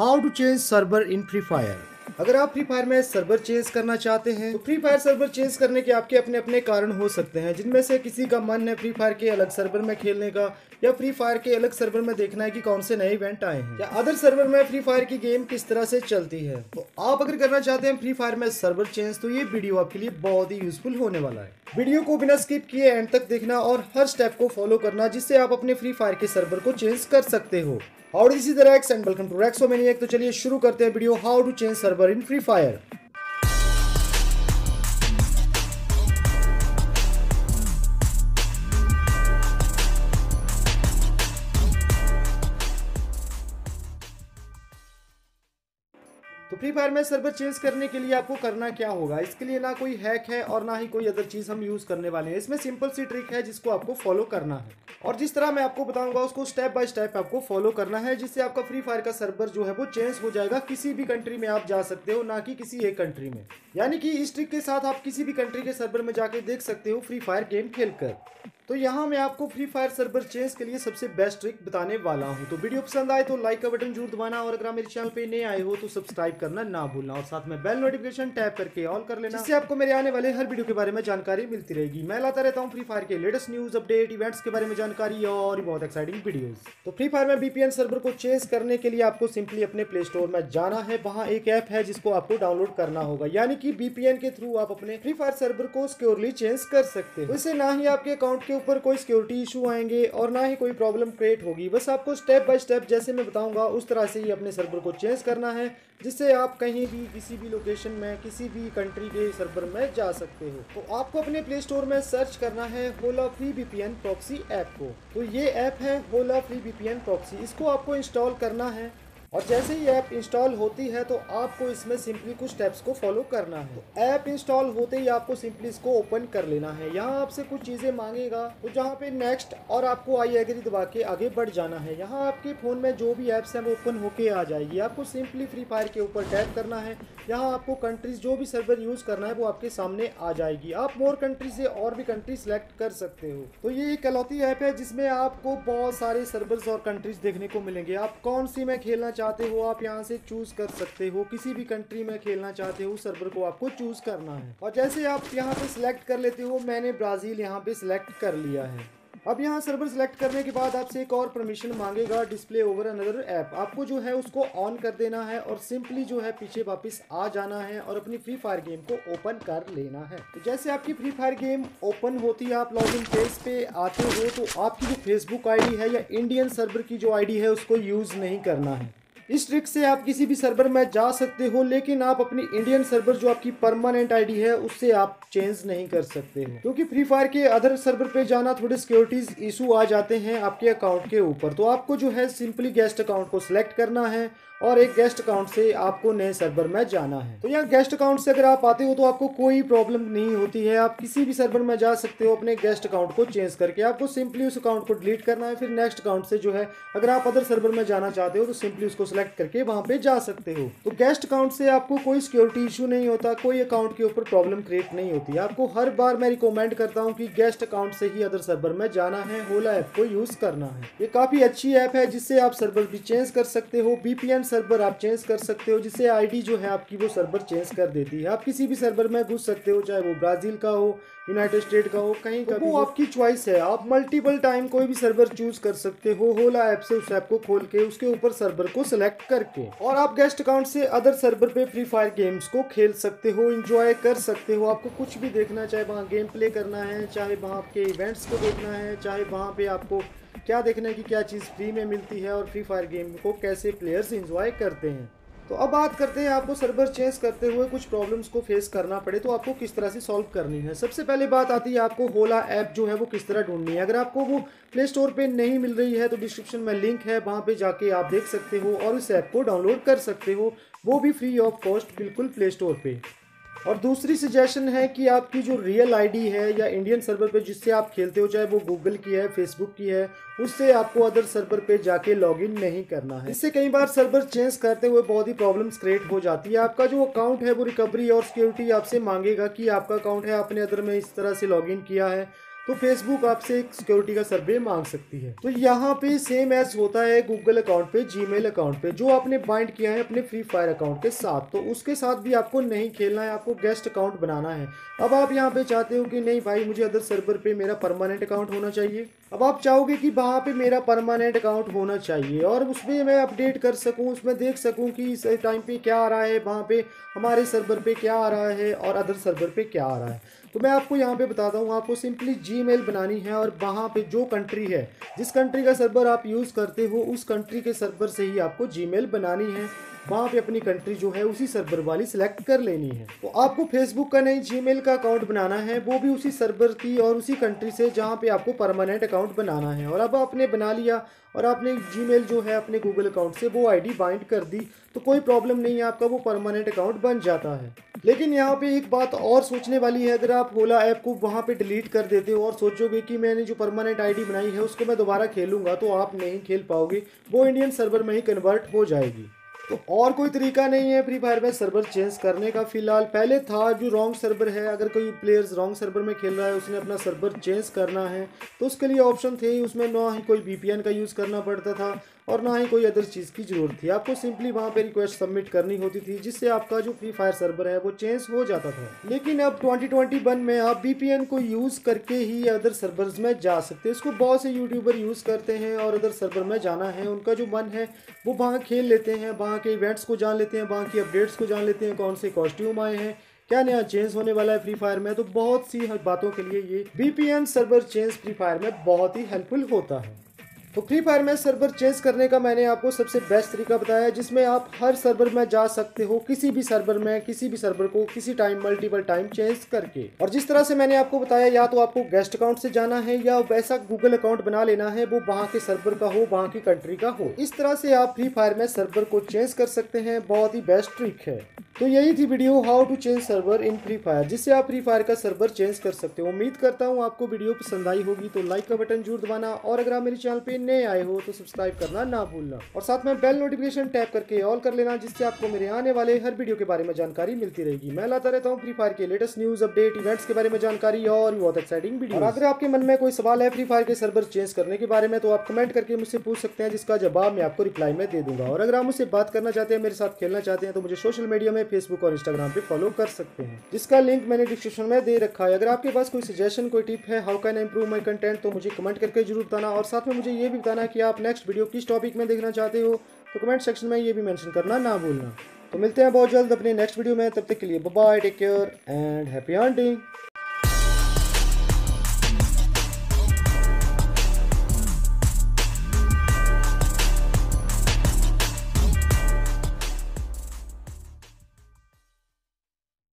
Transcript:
How to change server in free fire अगर आप free fire में सर्वर चेंज करना चाहते हैं तो फ्री फायर सर्वर चेंज करने के आपके अपने अपने कारण हो सकते हैं, जिनमें से किसी का मन है फ्री फायर के अलग सर्वर में खेलने का, या फ्री फायर के अलग सर्वर में देखना है कि कौन से नए इवेंट आए हैं। या अदर सर्वर में फ्री फायर की गेम किस तरह से चलती है। तो आप अगर करना चाहते हैं फ्री फायर में सर्वर चेंज तो ये वीडियो आपके लिए बहुत ही यूजफुल होने वाला है। वीडियो को बिना स्किप किए एंड तक देखना और हर स्टेप को फॉलो करना, जिससे आप अपने फ्री फायर के सर्वर को चेंज कर सकते हो। और इसी तरह एक्स एंड वेलकम टू रेक्सो मैनी तो चलिए शुरू करते हैं video how to change server in free fire तो फ्री फायर में सर्वर चेंज करने के लिए आपको करना क्या होगा? इसके लिए ना कोई हैक है और ना ही कोई अदर चीज़ हम यूज़ करने वाले हैं। इसमें सिंपल सी ट्रिक है जिसको आपको फॉलो करना है। और जिस तरह मैं आपको बताऊँगा, उसको स्टेप बाय स्टेप आपको फॉलो करना है, जिससे आपका फ्री फायर का सर्वर जो है वो चेंज हो जाएगा। किसी भी कंट्री में आप जा सकते हो, ना कि किसी एक कंट्री में। यानी कि इस ट्रिक के साथ आप किसी भी कंट्री के सर्वर में जाके देख सकते हो फ्री फायर गेम खेलकर। तो यहाँ मैं आपको फ्री फायर सर्वर चेंज के लिए सबसे बेस्ट ट्रिक बताने वाला हूँ। तो वीडियो पसंद आए तो लाइक का बटन ज़रूर दबाना और अगर आप मेरे चैनल पे नए आए हो तो सब्सक्राइब करना ना भूलना और साथ में बेल नोटिफिकेशन टैप करके ऑल कर लेना। जिससे आपको मेरे आने वाले हर वीडियो के बारे में जानकारी मिलती रहेगी। मैं लाता रहता हूँ फ्री फायर के लेटेस्ट न्यूज़ अपडेट इवेंट्स के बारे में जानकारी और बहुत एक्साइटिंग वीडियो तो फ्री फायर में बीपीएन सर्वर को चेंज करने के लिए आपको सिंपली अपने प्ले स्टोर में जाना है। वहाँ एक ऐप है जिसको आपको डाउनलोड करना होगा। यानी कि बीपीएन के थ्रू आप अपने फ्री फायर सर्वर को सिक्योरली चेंज कर सकते हो। इससे ना ही आपके अकाउंट के ऊपर कोई सिक्योरिटी इशू आएँगे और ना ही कोई प्रॉब्लम क्रिएट होगी। बस आपको स्टेप बाय स्टेप जैसे मैं बताऊँगा, उस तरह से ही अपने सर्वर को चेंज करना है, जिससे आप कहीं भी किसी भी लोकेशन में, किसी भी कंट्री के सर्वर में जा सकते हो। तो आपको अपने प्ले स्टोर में सर्च करना है Hola free BPN proxy app को। तो ये ऐप है होला फ्री बीपीएन प्रॉक्सी इसको आपको इंस्टॉल करना है। और जैसे ही ऐप इंस्टॉल होती है तो आपको इसमें सिंपली कुछ स्टेप्स को फॉलो करना है। तो ऐप इंस्टॉल होते ही आपको सिंपली इसको ओपन कर लेना है। यहाँ आपसे कुछ चीज़ें मांगेगा। तो जहाँ पे नेक्स्ट और आपको आई एग्री दबा के आगे बढ़ जाना है। यहाँ आपके फ़ोन में जो भी ऐप्स हैं वो ओपन होके आ जाएगी। आपको सिंपली फ्री फायर के ऊपर टैप करना है। यहाँ आपको कंट्रीज़ जो भी सर्वर यूज़ करना है वो आपके सामने आ जाएगी। आप मोर कंट्री से और भी कंट्री सेलेक्ट कर सकते हो। तो ये एक अलौती ऐप है जिसमें आपको बहुत सारे सर्वर्स और कंट्रीज़ देखने को मिलेंगे। आप कौन सी में खेलना चाहते हो, आप यहाँ से चूज़ कर सकते हो। किसी भी कंट्री में खेलना चाहते हो सर्वर को आपको चूज़ करना है। और जैसे आप यहाँ पे सिलेक्ट कर लेते हो, मैंने ब्राज़ील यहाँ पे सिलेक्ट कर लिया है। अब यहाँ सर्वर सेलेक्ट करने के बाद आपसे एक और परमिशन मांगेगा डिस्प्ले ओवर अनदर ऐप आपको जो है, उसको ऑन कर देना है और सिंपली जो है, पीछे वापस आ जाना है और अपनी फ्री फायर गेम को ओपन कर लेना है। तो जैसे आपकी फ्री फायर गेम ओपन होती है, आप लॉगिन पेज पे आते हो तो आपकी जो फेसबुक आईडी है या इंडियन सर्वर की जो आईडी है, उसको यूज़ नहीं करना है। इस ट्रिक से आप किसी भी सर्वर में जा सकते हो, लेकिन आप अपनी इंडियन सर्वर जो आपकी परमानेंट आईडी है, उससे आप चेंज नहीं कर सकते हो। क्योंकि फ्री फायर के अदर सर्वर पे जाना थोड़े सिक्योरिटीज इशू आ जाते हैं आपके अकाउंट के ऊपर। तो आपको जो है सिंपली गेस्ट अकाउंट को सिलेक्ट करना है और एक गेस्ट अकाउंट से आपको नए सर्वर में जाना है। तो यहाँ गेस्ट अकाउंट से अगर आप आते हो तो आपको कोई प्रॉब्लम नहीं होती है। आप किसी भी सर्वर में जा सकते हो अपने गेस्ट अकाउंट को चेंज करके। आपको सिंपली उस अकाउंट को डिलीट करना है। फिर नेक्स्ट अकाउंट से जो है, अगर आप अदर सर्वर में जाना चाहते हो तो सिंपली उसको सिलेक्ट करके वहाँ पे जा सकते हो। तो गेस्ट अकाउंट से आपको कोई सिक्योरिटी इशू नहीं होता। कोई अकाउंट के ऊपर प्रॉब्लम क्रिएट नहीं होती। आपको हर बार मैं रिकमेंड करता हूँ कि गेस्ट अकाउंट से ही अदर सर्वर में जाना है। होला ऐप को यूज़ करना है। ये काफ़ी अच्छी ऐप है जिससे आप सर्वर भी चेंज कर सकते हो। बीपीएन सर्वर आप चेंज कर सकते हो जिससे आईडी जो है आपकी वो सर्वर चेंज कर देती है। आप किसी भी सर्वर में घुस सकते हो चाहे वो ब्राज़ील का हो यूनाइटेड स्टेट का हो कहीं का वो आपकी चॉइस है। आप मल्टीपल टाइम कोई भी सर्वर चूज़ कर सकते हो होला ऐप से उस ऐप को खोल के उसके ऊपर सर्वर को सिलेक्ट करके। और आप गेस्ट अकाउंट से अदर सर्वर पे फ्री फायर गेम्स को खेल सकते हो इंजॉय कर सकते हो। आपको कुछ भी देखना चाहे वहाँ गेम प्ले करना है चाहे वहाँ आपके इवेंट्स को देखना है चाहे वहाँ पे आपको क्या देखना है कि क्या चीज़ फ्री में मिलती है और फ्री फायर गेम को कैसे प्लेयर्स इंजॉय करते हैं? तो अब बात करते हैं आपको सर्वर चेंज करते हुए कुछ प्रॉब्लम्स को फेस करना पड़े तो आपको किस तरह से सॉल्व करनी है? सबसे पहले बात आती है आपको होला ऐप जो है वो किस तरह ढूंढनी है? अगर आपको वो प्ले स्टोर पे नहीं मिल रही है तो डिस्क्रिप्शन में लिंक है, वहाँ पे जाके आप देख सकते हो और इस ऐप को डाउनलोड कर सकते हो। वो भी फ्री ऑफ़ कॉस्ट बिल्कुल प्ले स्टोर पे। और दूसरी सजेशन है कि आपकी जो रियल आईडी है या इंडियन सर्वर पे जिससे आप खेलते हो, चाहे वो गूगल की है फेसबुक की है, उससे आपको अदर सर्वर पे जाके लॉगिन नहीं करना है। इससे कई बार सर्वर चेंज करते हुए बहुत ही प्रॉब्लम्स क्रिएट हो जाती है। आपका जो अकाउंट है वो रिकवरी और सिक्योरिटी आपसे मांगेगा कि आपका अकाउंट है, आपने अदर में इस तरह से लॉगिन किया है। तो फेसबुक आपसे एक सिक्योरिटी का सर्वे मांग सकती है। तो यहाँ पे सेम एज होता है गूगल अकाउंट पे जीमेल अकाउंट पे, जो आपने बाइंड किया है अपने फ्री फायर अकाउंट के साथ। तो उसके साथ भी आपको नहीं खेलना है, आपको गेस्ट अकाउंट बनाना है। अब आप यहाँ पे चाहते हो कि नहीं भाई, मुझे अदर सर्वर पे मेरा परमानेंट अकाउंट होना चाहिए। अब आप चाहोगे कि वहाँ पे मेरा परमानेंट अकाउंट होना चाहिए और उसमें मैं अपडेट कर सकूँ, उसमें देख सकूँ कि इस टाइम पे क्या आ रहा है, वहाँ पे हमारे सर्वर पे क्या आ रहा है और अदर सर्वर पे क्या आ रहा है। तो मैं आपको यहाँ पे बताता हूँ, आपको सिंपली जी बनानी है और वहाँ पे जो कंट्री है, जिस कंट्री का सर्वर आप यूज़ करते हो, उस कंट्री के सर्वर से ही आपको जी बनानी है। वहाँ पे अपनी कंट्री जो है उसी सर्वर वाली सिलेक्ट कर लेनी है। तो आपको फेसबुक का नहीं जीमेल का अकाउंट बनाना है, वो भी उसी सर्वर की और उसी कंट्री से जहाँ पे आपको परमानेंट अकाउंट बनाना है। और अब आपने बना लिया और आपने जीमेल जो है अपने गूगल अकाउंट से वो आईडी बाइंड कर दी तो कोई प्रॉब्लम नहीं है आपका, वो परमानेंट अकाउंट बन जाता है। लेकिन यहाँ पे एक बात और सोचने वाली है, अगर आप ओला ऐप को वहाँ पे डिलीट कर देते हो और सोचोगे कि मैंने जो परमानेंट आईडी बनाई है, उसको मैं दोबारा खेलूँगा तो आप नहीं खेल पाओगे, वो इंडियन सर्वर में ही कन्वर्ट हो जाएगी। तो और कोई तरीका नहीं है फ्री फायर में सर्वर चेंज करने का फ़िलहाल। पहले था जो रॉन्ग सर्वर है, अगर कोई प्लेयर्स रॉन्ग सर्वर में खेल रहा है, उसने अपना सर्वर चेंज करना है तो उसके लिए ऑप्शन थे उसमें ना ही कोई वीपीएन का यूज़ करना पड़ता था। और ना ही कोई अदर चीज़ की ज़रूरत थी। आपको सिंपली वहाँ पे रिक्वेस्ट सबमिट करनी होती थी, जिससे आपका जो फ्री फायर सर्वर है, वो चेंज हो जाता था। लेकिन अब 2021 में आप वीपीएन को यूज़ करके ही अदर सर्वर्स में जा सकते हैं। इसको बहुत से यूट्यूबर यूज़ करते हैं और अदर सर्वर में जाना है। उनका जो मन है, वो वहाँ खेल लेते हैं, वहाँ के इवेंट्स को जान लेते हैं, वहाँ की अपडेट्स को जान लेते हैं, कौन से कॉस्ट्यूम आए हैं, क्या नया चेंज होने वाला है फ्री फायर में। तो बहुत सी बातों के लिए ये VPN server change free fire में बहुत ही हेल्पफुल होता है। तो फ्री फायर में सर्वर चेंज करने का मैंने आपको सबसे बेस्ट तरीका बताया जिसमें आप हर सर्वर में जा सकते हो, किसी भी सर्वर में, किसी भी सर्वर को, किसी टाइम मल्टीपल टाइम चेंज करके। और जिस तरह से मैंने आपको बताया, या तो आपको गेस्ट अकाउंट से जाना है, या वैसा गूगल अकाउंट बना लेना है, वो वहाँ के सर्वर का हो, वहाँ की कंट्री का हो। इस तरह से आप फ्री फायर में सर्वर को चेंज कर सकते हैं, बहुत ही बेस्ट ट्रिक है। तो यही थी video how to change server in free fire जिससे आप फ्री फायर का सर्वर चेंज कर सकते हो। उम्मीद करता हूँ आपको वीडियो पसंद आई होगी तो लाइक का बटन ज़रूर दबाना, और अगर आप मेरे चैनल पे नए आए हो तो सब्सक्राइब करना ना भूलना। और साथ में बेल नोटिफिकेशन टैप करके ऑल कर लेना, जिससे आपको मेरे आने वाले हर वीडियो के बारे में जानकारी मिलती रहेगी। मैं लाता रहता हूँ फ्री फायर के लेटेस्ट न्यूज़ अपडेट इवेंट्स के बारे में जानकारी, और बहुत एक्साइटिंग वीडियो अगर आपके मन में कोई सवाल है फ्री फायर के सर्वर चेंज करने के बारे में तो आप कमेंट करके मुझसे पूछ सकते हैं, जिसका जवाब मैं आपको रिप्लाई में दे दूँगा। और अगर आप मुझसे बात करना चाहते हैं, मेरे साथ खेलना चाहते हैं तो मुझे सोशल मीडिया में फेसबुक और इंस्टाग्राम पे फॉलो कर सकते हैं। जिसका लिंक मैंने डिस्क्रिप्शन में दे रखा है। अगर आपके पास कोई सजेशन कोई टिप है how can improve my content तो मुझे कमेंट करके ज़रूर बताना। और साथ में मुझे ये भी बताना कि आप नेक्स्ट वीडियो किस टॉपिक में देखना चाहते हो तो कमेंट सेक्शन में ये भी मैंशन करना ना भूलना। तो मिलते हैं बहुत जल्द अपने नेक्स्ट वीडियो में। तब तक के लिए bye take care and happy hunting